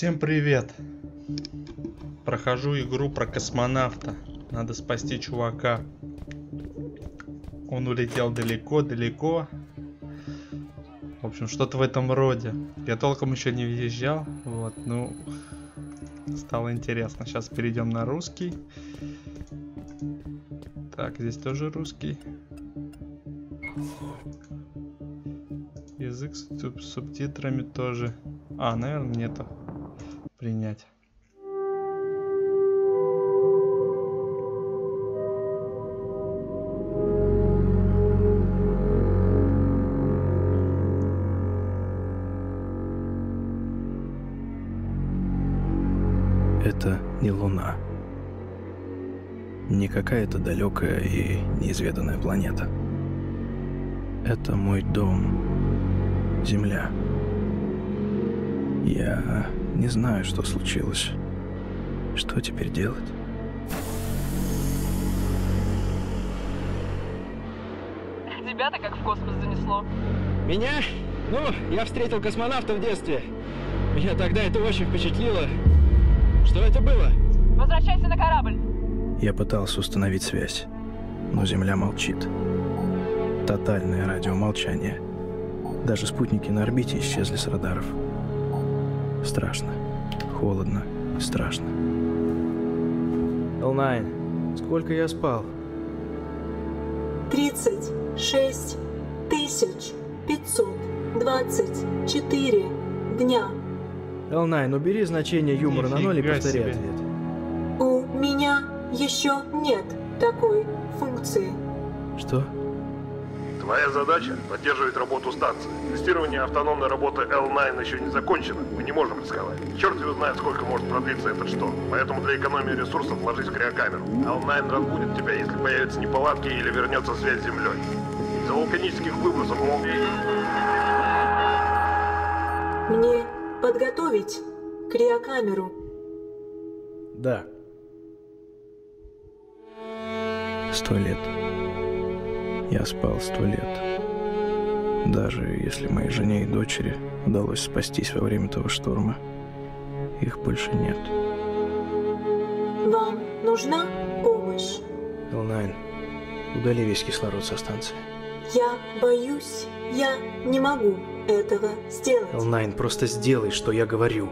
Всем привет! Прохожу игру про космонавта. Надо спасти чувака. Он улетел далеко-далеко. В общем, что-то в этом роде. Я толком еще не въезжал. Вот, ну, стало интересно. Сейчас перейдем на русский. Так, здесь тоже русский. Язык с суб- субтитрами тоже. А, наверное, нету. Принять. Это не Луна. Не какая-то далекая и неизведанная планета. Это мой дом. Земля. Я не знаю, что случилось. Что теперь делать? Тебя-то как в космос занесло. Меня? Ну, я встретил космонавта в детстве. Меня тогда это очень впечатлило. Что это было? Возвращайся на корабль. Я пытался установить связь, но Земля молчит. Тотальное радиомолчание. Даже спутники на орбите исчезли с радаров. Страшно. Холодно. Страшно. Л9, сколько я спал? 36 тысяч 524 дня. Л9, убери значение юмора на ноль и Нифига повтори себе. ответ. У меня еще нет такой функции. Что? Твоя задача – поддерживать работу станции. Тестирование автономной работы L9 еще не закончено, мы не можем рисковать. Черт его знает, сколько может продлиться этот шторм. Поэтому для экономии ресурсов ложись в криокамеру. L9 разбудит тебя, если появятся неполадки или вернется связь с Землей. Из-за вулканических выбросов мог... Мне подготовить криокамеру. Да. Сто лет. Я спал сто лет. Даже если моей жене и дочери удалось спастись во время того шторма, их больше нет. Вам нужна помощь? Л9, удали весь кислород со станции. Я боюсь, я не могу этого сделать. Л9, просто сделай, что я говорю.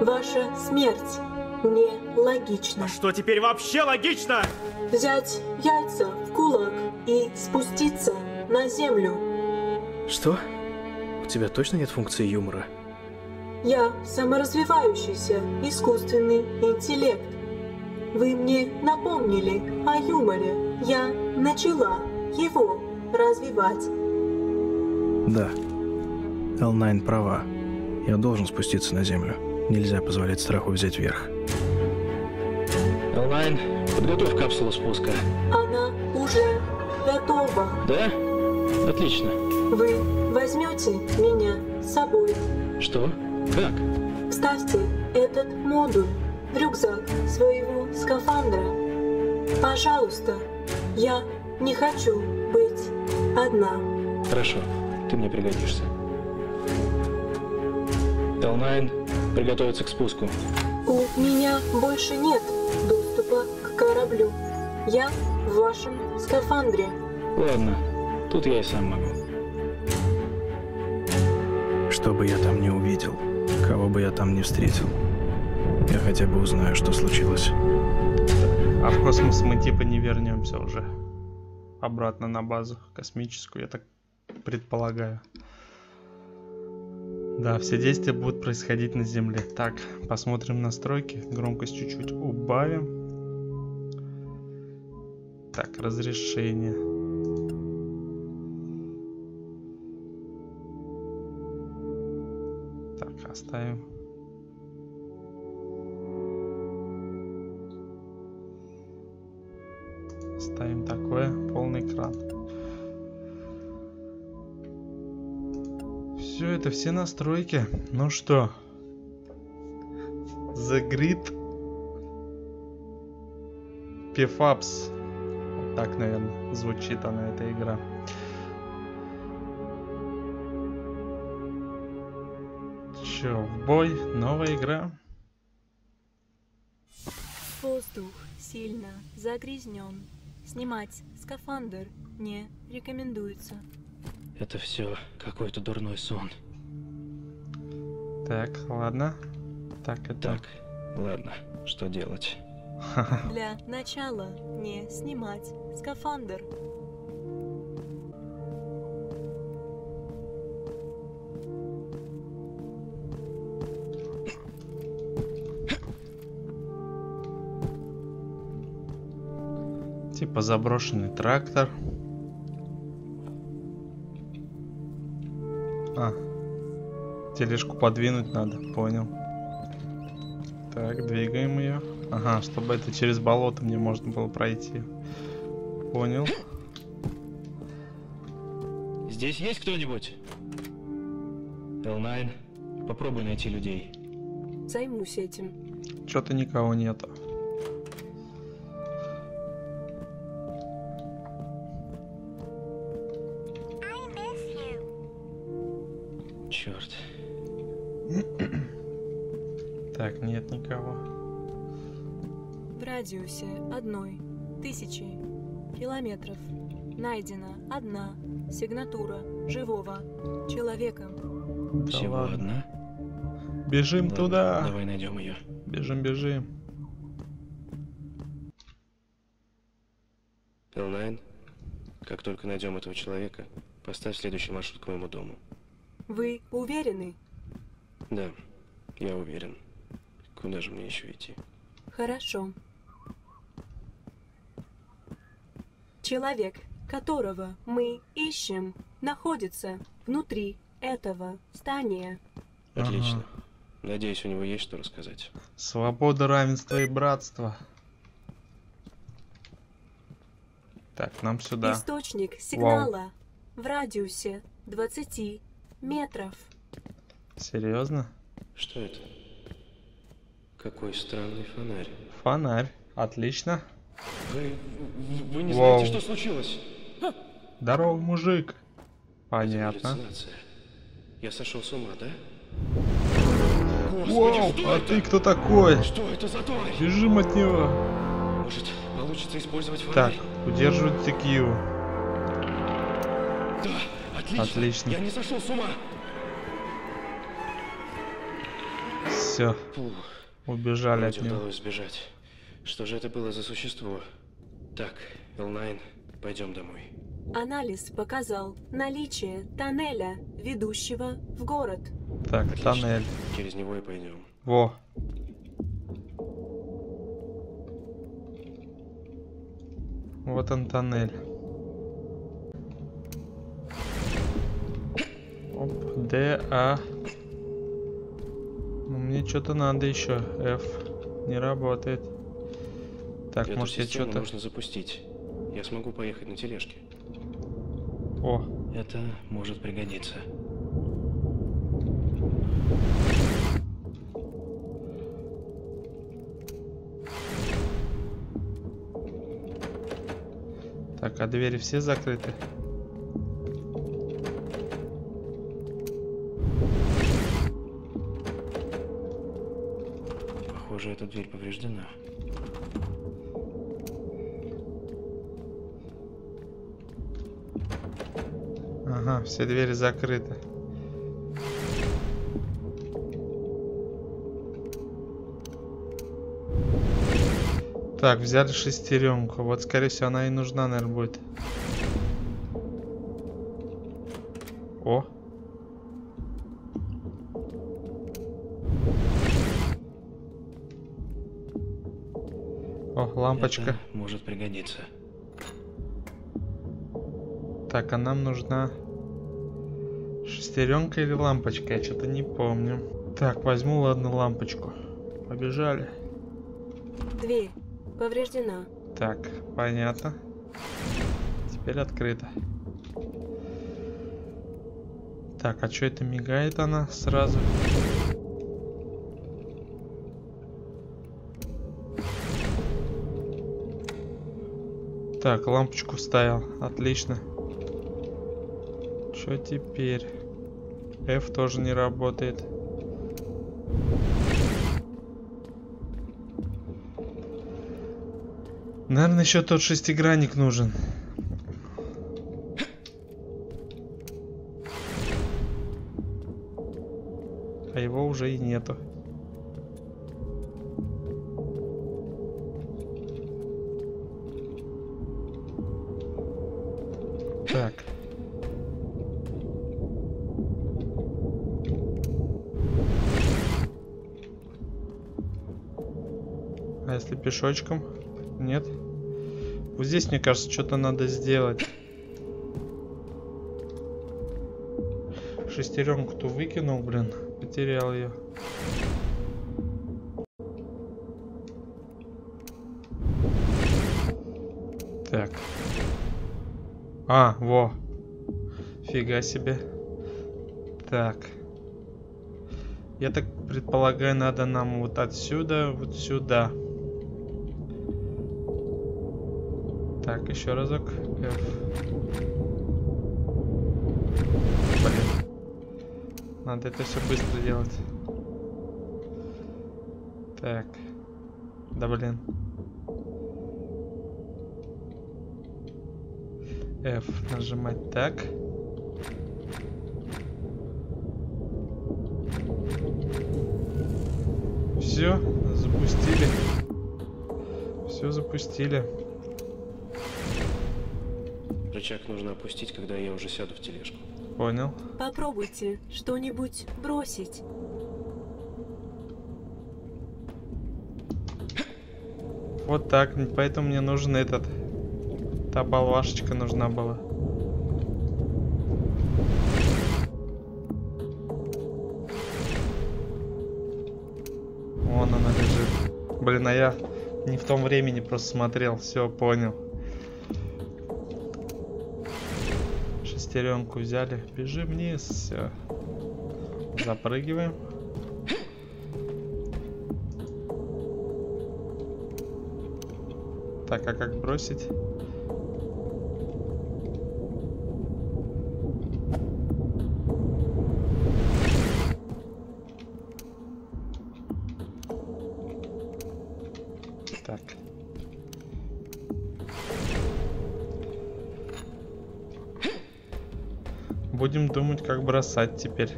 Ваша смерть не логична. Что теперь вообще логично? Взять яйца в кулак и спуститься на землю. Что? У тебя точно нет функции юмора? Я саморазвивающийся искусственный интеллект. Вы мне напомнили о юморе. Я начала его развивать. Да. Л9 права. Я должен спуститься на землю. Нельзя позволять страху взять верх. Онлайн, подготовь капсулу спуска. Уже готова. Да? Отлично. Вы возьмете меня с собой. Что? Как? Вставьте этот модуль в рюкзак своего скафандра. Пожалуйста, я не хочу быть одна. Хорошо, ты мне пригодишься. L9, приготовиться к спуску. У меня больше нет доступа к кораблю. Я в вашем скафандре. Ладно, тут я и сам могу. Что бы я там не увидел, кого бы я там не встретил, я хотя бы узнаю, что случилось. А в космос мы типа не вернемся уже. Обратно на базу космическую, я так предполагаю. Да, все действия будут происходить на Земле. Так, посмотрим настройки. Громкость чуть-чуть убавим. Так, разрешение. Оставим. Ставим такое, полный экран. Все, это все настройки. Ну что? The Grid PFAPS. Так, наверное, звучит она, эта игра. Чё, в бой? Новая игра? Воздух сильно загрязнен. Снимать скафандр не рекомендуется. Это все какой-то дурной сон. Так, ладно. Так, это... Так, ладно, что делать? Для начала не снимать скафандр. Типа заброшенный трактор. А. Тележку подвинуть надо, понял. Так, двигаем ее. Ага, чтобы это через болото мне можно было пройти. Понял. Здесь есть кто-нибудь? L9, попробуй найти людей. Займусь этим. Что-то никого нету. Так, нет никого. В радиусе одной тысячи километров найдена одна сигнатура живого человека. Всего ладно. одна? Бежим Ладно, туда. Давай найдем ее. Бежим, бежим. L9, как только найдем этого человека, поставь следующий маршрут к моему дому. Вы уверены? Да, я уверен. Куда же мне еще идти? Хорошо. Человек, которого мы ищем, находится внутри этого здания. Отлично. Надеюсь, у него есть что рассказать. Свобода, равенство и братство. Так, нам сюда. Источник сигнала в радиусе 20 метров. Серьезно? Что это? Какой странный фонарь. Фонарь. Отлично. Вы, вы, вы не Вау. знаете, что случилось? Здорово, мужик. Понятно. Я сошел с ума, да? Вау, что а это? ты кто такой? Что это за тварь? Бежим от него. Может, получится использовать Так, удерживать Кью. Да, отлично. Отлично. Я не сошел с ума. Все, Фух, убежали от вроде него. удалось сбежать. Что же это было за существо? Так, L9, пойдем домой. Анализ показал наличие тоннеля, ведущего в город. Так, Отлично. тоннель. Через него и пойдем. Во. Вот он тоннель. Оп, Д, А. Мне что-то надо еще. F. Не работает. Так, Эту может я что-то... нужно запустить. Я смогу поехать на тележке. О, Это может пригодиться. так, а двери все закрыты? Дверь повреждена. Ага, все двери закрыты. Так, взяли шестеренку. Вот, скорее всего, она и нужна, наверное, будет. О. О, лампочка. Это может пригодиться. Так, а нам нужна шестеренка или лампочка? Я что-то не помню. Так, возьму, ладно, лампочку. Побежали. Дверь повреждена. Так, понятно. Теперь открыто. Так, а что это мигает она сразу? Так, лампочку вставил. Отлично. Что теперь? F тоже не работает. Наверное, еще тот шестигранник нужен. А его уже и нету. Пешочком? Нет. Вот здесь, мне кажется, что-то надо сделать. Шестеренку-то выкинул, блин. Потерял ее. Так. А, во. Фига себе. Так. Я так предполагаю, надо нам вот отсюда, вот сюда. Еще разок. F. Блин. Надо это все быстро делать. Так. Да блин. F нажимать так. Все, запустили. Все запустили. Рычаг нужно опустить, когда я уже сяду в тележку. Понял. Попробуйте что-нибудь бросить. Вот так. Поэтому мне нужен этот. Та болвашечка нужна была. Вон она лежит. Блин, а я не в том времени просто смотрел. Все, понял. Шестеренку взяли. Бежим вниз. Все. Запрыгиваем. Так, а как бросить? Будем думать, как бросать теперь.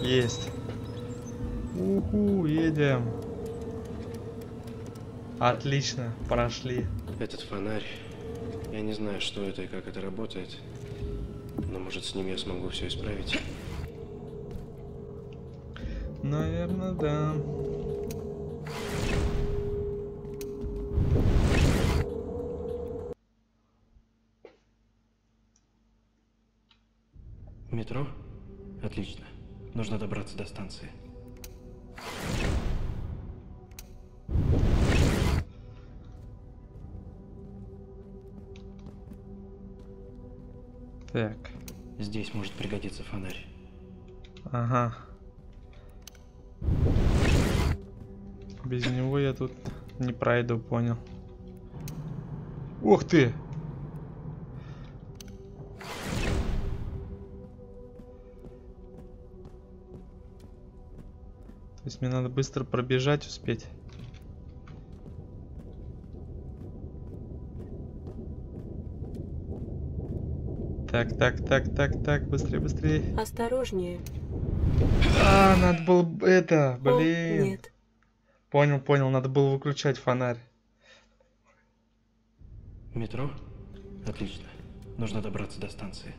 Есть. Уху, едем. Отлично, прошли. Этот фонарь. Я не знаю, что это и как это работает. Но может с ним я смогу все исправить. Наверное, да. Станции. Так. Здесь может пригодиться фонарь. Ага. Без него я тут не пройду, понял. Ух ты! То есть мне надо быстро пробежать, успеть. Так, так, так, так, так, быстрее, быстрее. Осторожнее. А, надо было это, О, блин. нет. Понял, понял, надо было выключать фонарь. Метро? Отлично. Нужно добраться до станции.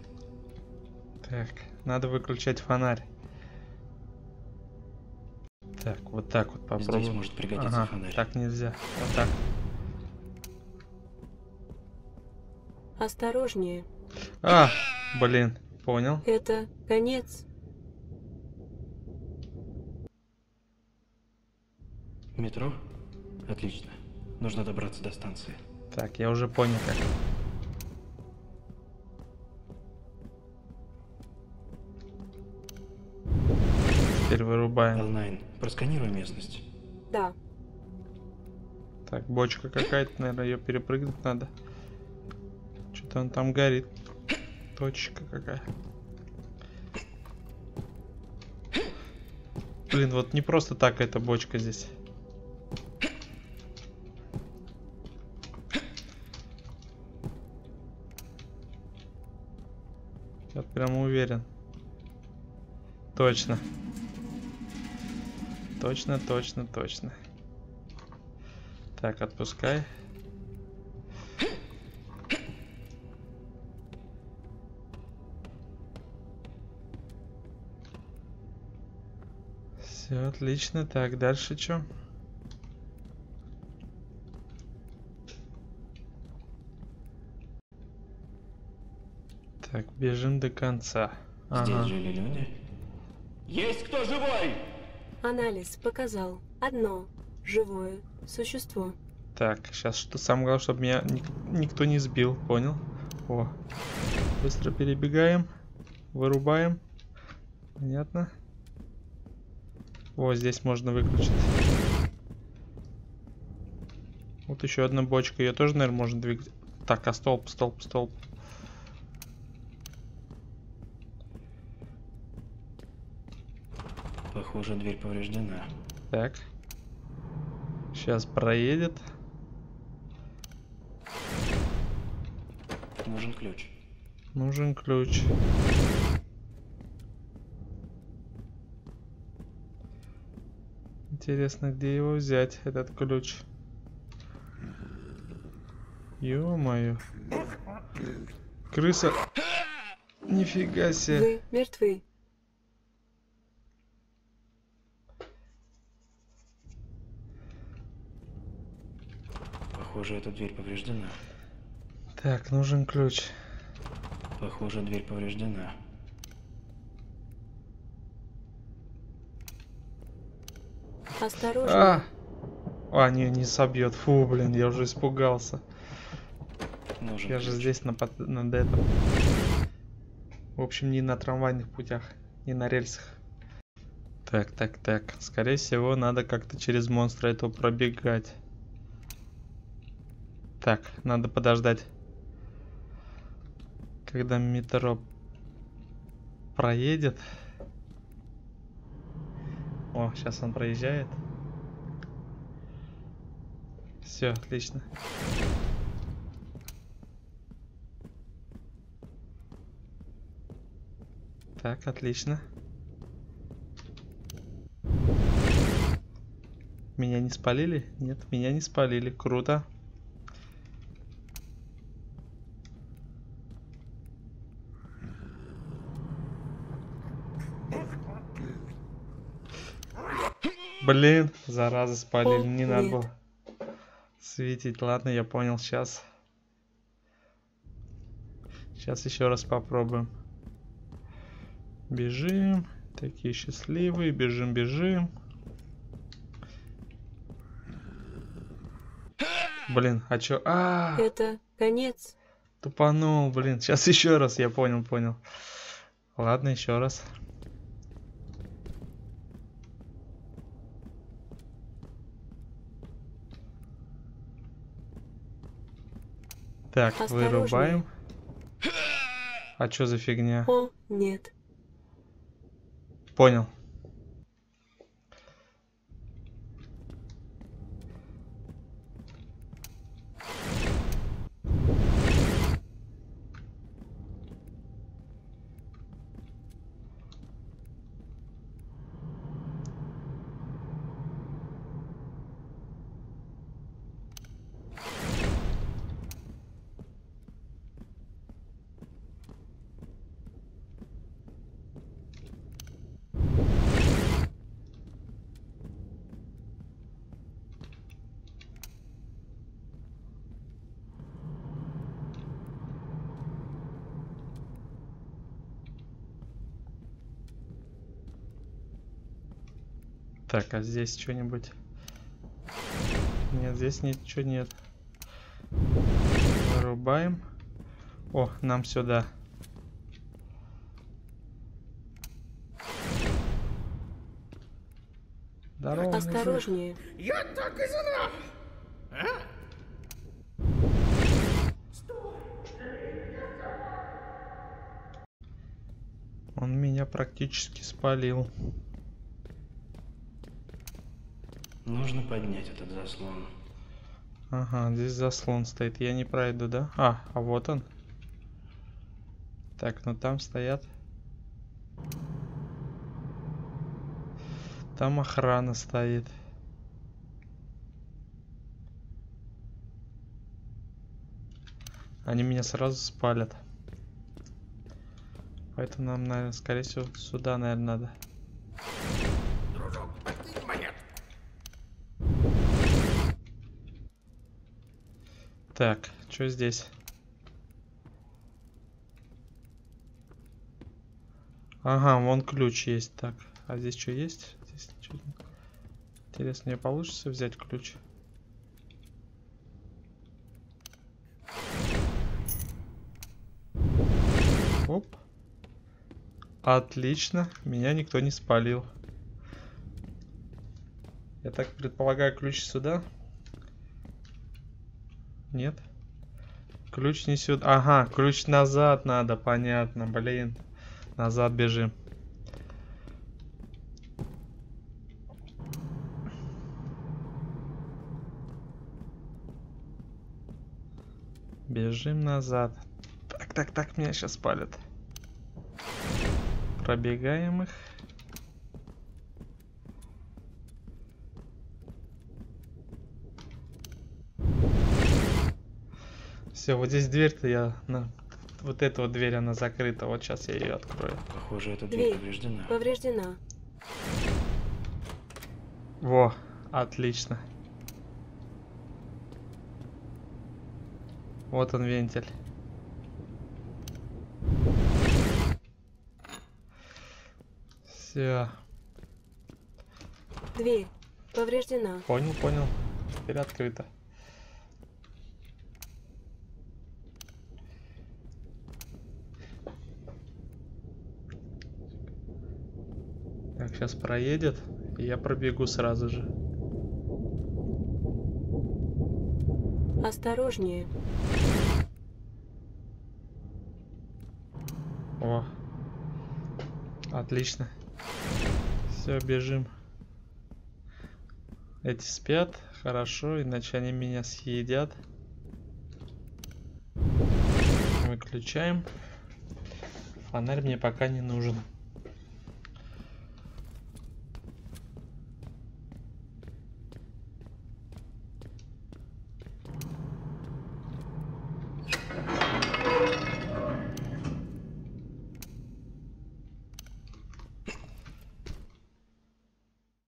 Так, надо выключать фонарь. Так, вот так вот попробуем. Здесь может пригодиться Ага, фонарь. так нельзя. Вот так. Осторожнее. А, блин, понял. Это конец. Метро? Отлично. Нужно добраться до станции. Так, я уже понял как. Теперь вырубаем. L9, просканируй местность. Да. Так, бочка какая-то, наверное, ее перепрыгнуть надо. Что-то он там горит. Точка какая. Блин, вот не просто так эта бочка здесь. Я прямо уверен. Точно. Точно, точно, точно. Так, отпускай. Все отлично. Так, дальше что? Так, бежим до конца. Здесь Ага. жили люди? Есть кто живой? Анализ показал одно живое существо. Так, сейчас что самое главное, чтобы меня ник- никто не сбил, понял? О, быстро перебегаем, вырубаем. Понятно. О, здесь можно выключить. Вот еще одна бочка, ее тоже, наверное, можно двигать. Так, а столб, столб, столб. Похоже, дверь повреждена. Так. Сейчас проедет. Нужен ключ. Нужен ключ. Интересно, где его взять, этот ключ? Ё-моё. Крыса. Нифига себе. Вы мертвы. Похоже, эта дверь повреждена. Так, нужен ключ. Похоже, дверь повреждена. Осторожно. А! А, не, не собьет. Фу, блин, я уже испугался. Нужен Я же ключ. здесь на, над этом. В общем, не на трамвайных путях, не на рельсах. Так, так, так. Скорее всего, надо как-то через монстра этого пробегать. Так, надо подождать. Когда метро проедет. О, сейчас он проезжает. Все, отлично. Так, отлично. Меня не спалили? Нет, меня не спалили. Круто. Блин, зараза спалили. Не надо было светить. Ладно, я понял. Сейчас. Сейчас еще раз попробуем. Бежим. Такие счастливые. Бежим, бежим. Блин, а чё? А, Это конец. тупанул, блин. Сейчас еще раз, я понял, понял. Ладно, еще раз. Так, Осторожнее. вырубаем. А чё за фигня? О, нет. Понял. Так, а здесь что-нибудь? Нет, здесь ничего нет. Вырубаем. О, нам сюда. Здорово, мужик. Осторожнее. Он меня практически спалил. Нужно поднять этот заслон. Ага, здесь заслон стоит. Я не пройду, да? А, а вот он. Так, ну там стоят. Там охрана стоит. Они меня сразу спалят. Поэтому нам, наверное, скорее всего, сюда, наверное, надо. Так, что здесь? Ага, вон ключ есть. Так, а здесь что есть? Здесь ничего нет. Интересно, мне получится взять ключ? Оп. Отлично, меня никто не спалил. Я так предполагаю, ключ сюда? Нет? Ключ не сюда. Ага, ключ назад надо, понятно, блин. Назад бежим. Бежим назад. Так, так, так, меня сейчас палят. Пробегаем их. Все, вот здесь дверь-то я... На... Вот эта вот дверь, она закрыта. Вот сейчас я ее открою. Похоже, эта дверь Дверь повреждена. повреждена. Во, отлично. Вот он вентиль. Все, Дверь повреждена. понял, понял. Теперь открыто. Сейчас проедет, и я пробегу сразу же. Осторожнее. О, отлично. Все, бежим. Эти спят, хорошо, иначе они меня съедят. Выключаем. Фонарь мне пока не нужен.